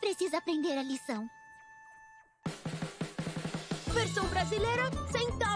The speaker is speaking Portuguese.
precisa aprender a lição. Versão brasileira, sentar.